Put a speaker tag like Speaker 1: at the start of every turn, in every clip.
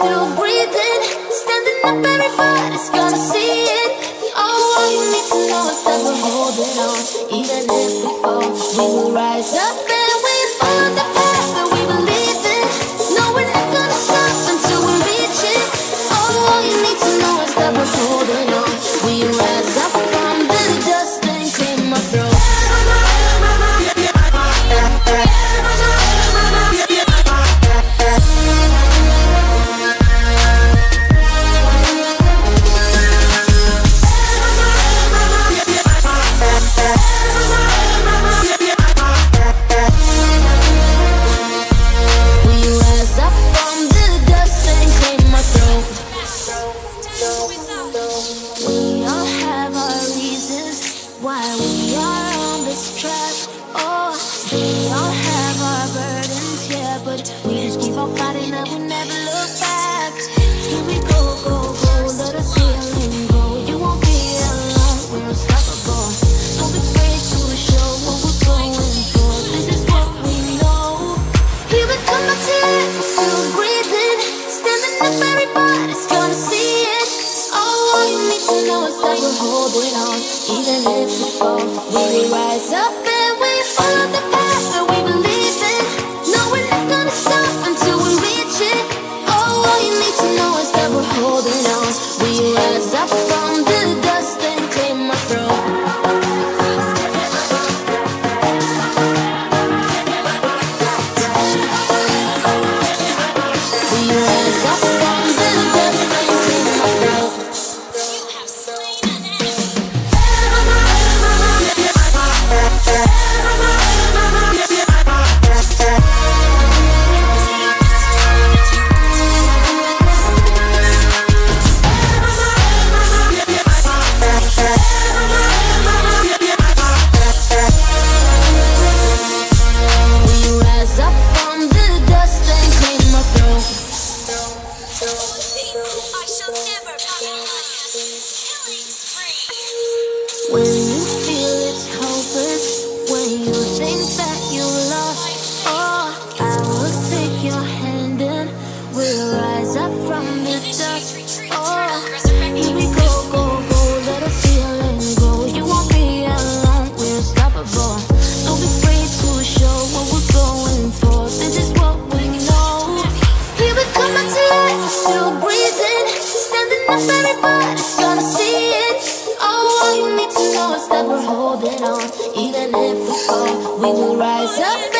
Speaker 1: still breathing. Standing up, everybody's gonna see it. All oh, you need to know is that we're holding on. Even if we fall, we will rise up and we follow the path that we believe in. No, we're not gonna stop until we reach it. All you need to know is that we're holding on why we are on this track. Rise up. Even if we fall, we will rise up.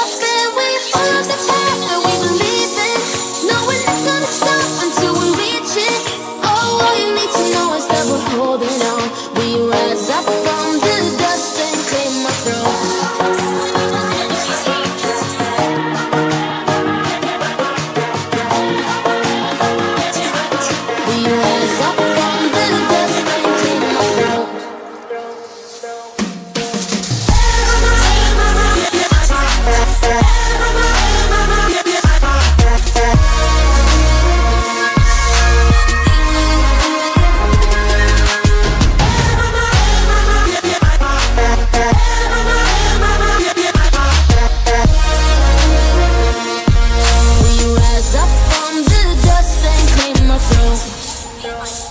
Speaker 1: Thank you.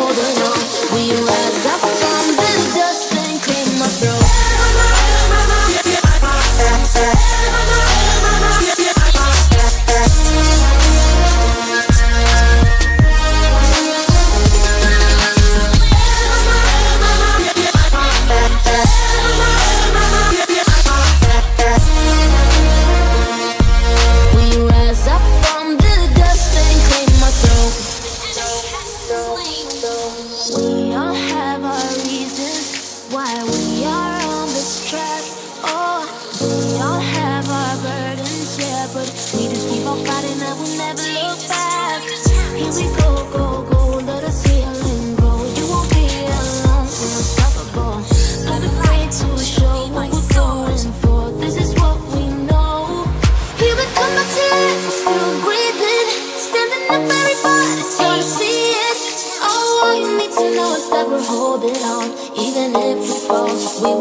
Speaker 1: we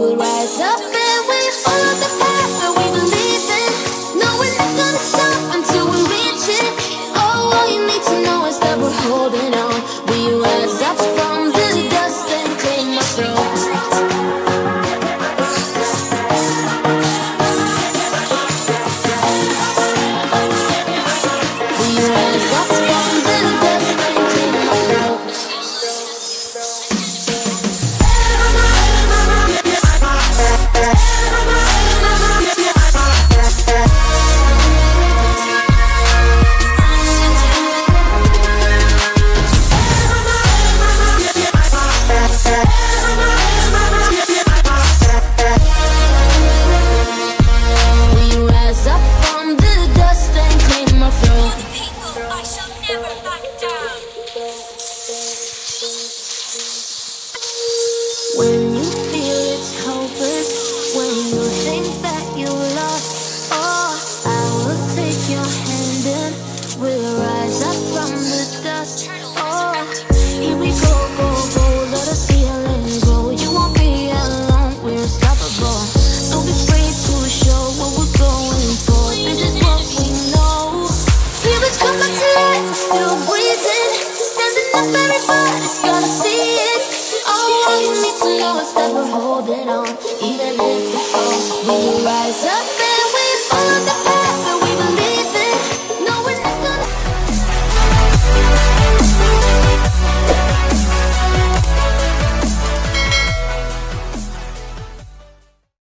Speaker 1: holding on, even